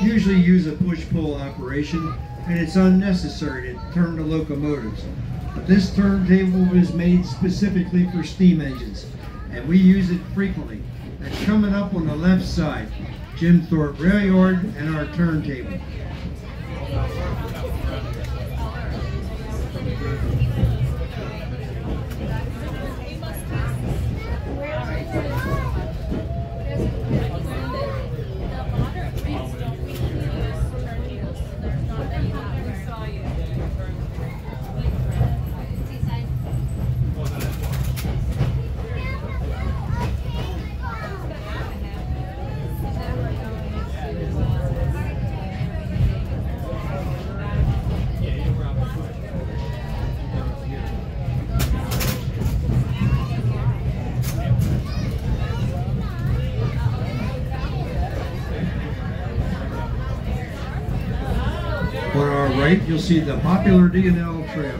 usually use a push-pull operation and it's unnecessary to turn the locomotives. But this turntable is made specifically for steam engines and we use it frequently. That's coming up on the left side, Jim Thorpe Rail Yard and our turntable. Right, you'll see the popular D&L Trail.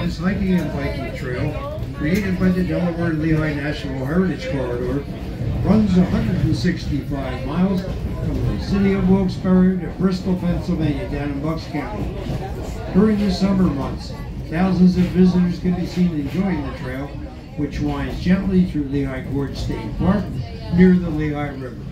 This hiking and biking trail, created by the Delaware Lehigh National Heritage Corridor, runs 165 miles from the city of Wilkes-Barre to Bristol, Pennsylvania, down in Bucks County. During the summer months, thousands of visitors can be seen enjoying the trail, which winds gently through Lehigh Gorge State Park near the Lehigh River.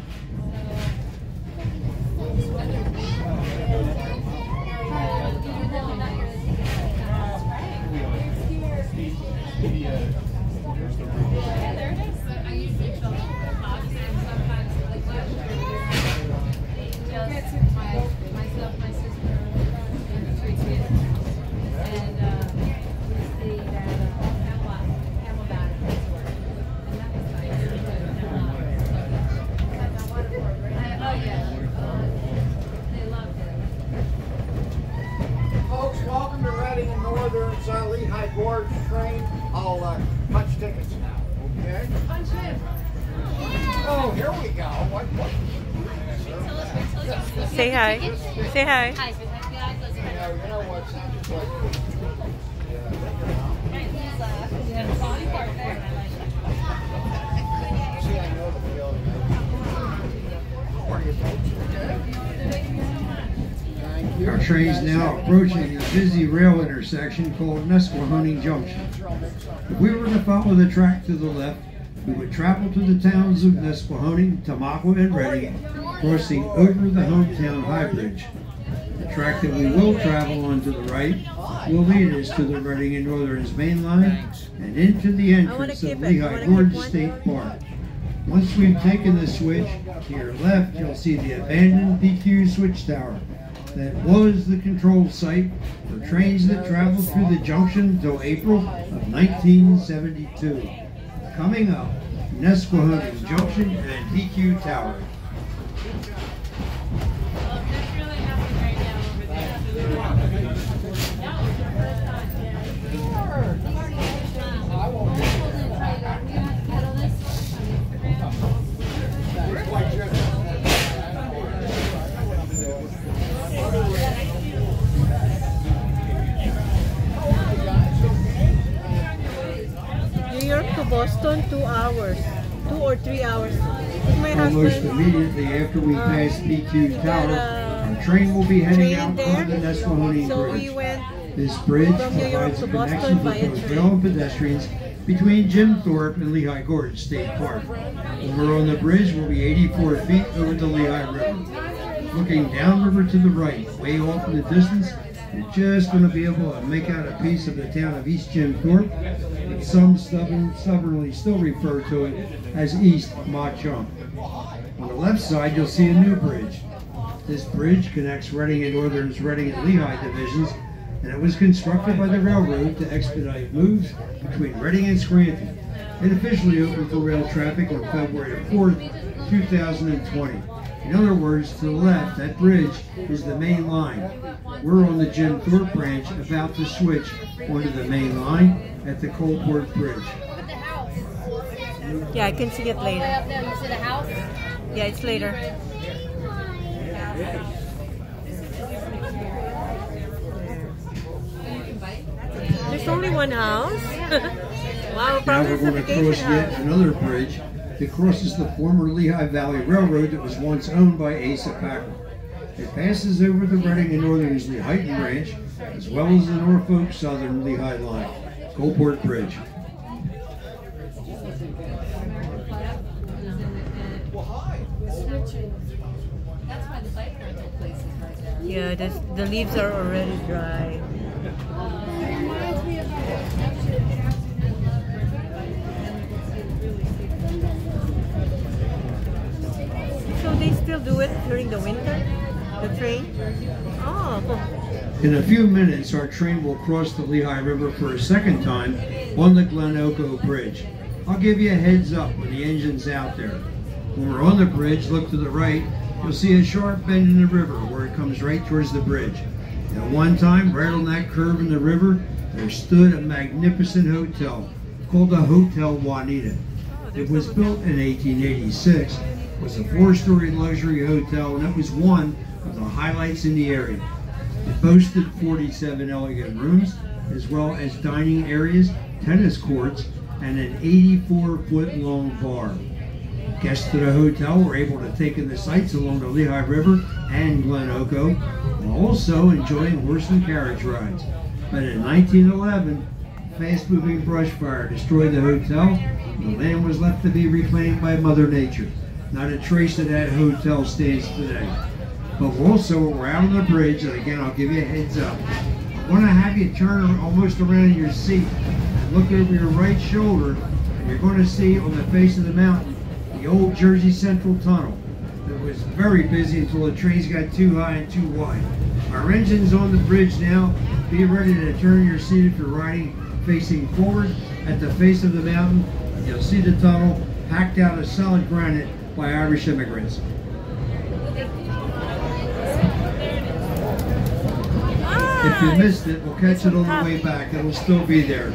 Say hi. Say hi. You. Our train's now approaching a busy rail intersection called Nesquehoning Junction. If we were to follow the track to the left, we would travel to the towns of Nesquehoning, Tamaqua, and Reading, crossing over the hometown high bridge. The track that we will travel on to the right will lead us to the Reading and Northern's main line and into the entrance of. Lehigh Gorge. State Park. Once we've taken the switch, to your left, you'll see the abandoned PQ switch tower. That was the control site for trains that traveled through the junction until April of 1972. Coming up, Nesquehoning Junction and PQ Tower. Boston, two hours. Two or three hours. My Almost husband. immediately after we Uh, pass PQ Tower, a our train will be heading out there. on the Nesquehoning So we Bridge. went This bridge From New York provides a connection for by both train. rail and pedestrians between Jim Thorpe and Lehigh Gorge State Park. Over on the bridge, we'll be 84 feet over the Lehigh River. Looking downriver to the right, way off in the distance, you're just going to be able to make out a piece of the town of East Jim Thorpe, but some stubborn, stubbornly still refer to it as East Mauch Chunk. On the left side, you'll see a new bridge. This bridge connects Reading and Northern's Reading and Lehigh divisions, and it was constructed by the railroad to expedite moves between Reading and Scranton. It officially opened for rail traffic on February 4th, 2020. In other words, to the left, that bridge is the main line. We're on the Jim Thorpe branch about to switch onto the main line at the Coalport Bridge. Yeah, I can see it later. up there, you see the house? Yeah, it's later. There's only one house. wow, Now we're going to cross yet another bridge that crosses the former Lehigh Valley Railroad that was once owned by Asa Packer. It passes over the Reading and Northern's Lehighton Branch, as well as the Norfolk Southern Lehigh line. Coalport Bridge. That's why the bike rental place is right there. Yeah, the, the leaves are already dry. Still do it during the winter? The train? Oh, In a few minutes, our train will cross the Lehigh River for a second time on the Glen Onoko Bridge. I'll give you a heads up when the engine's out there. When we're on the bridge, look to the right, you'll see a sharp bend in the river where it comes right towards the bridge. At one time, right on that curve in the river, there stood a magnificent hotel called the Hotel Wahnetah. Oh, it was built in 1886, was a four-story luxury hotel, and it was one of the highlights in the area. It boasted 47 elegant rooms, as well as dining areas, tennis courts, and an 84-foot long bar. Guests to the hotel were able to take in the sights along the Lehigh River and Glen Onoko, while also enjoying horse and carriage rides. But in 1911, fast-moving brush fire destroyed the hotel. and The land was left to be reclaimed by Mother Nature. Not a trace of that hotel stands today. But also, on the bridge, and again, I'll give you a heads up. I want to have you turn almost around your seat and look over your right shoulder, and you're going to see on the face of the mountain the old Jersey Central Tunnel. It was very busy until the trains got too high and too wide. Our engine's on the bridge now. Be ready to turn your seat if you're riding facing forward at the face of the mountain. You'll see the tunnel packed out of solid granite by Irish immigrants. If you missed it, we'll catch it on the way back. It'll still be there.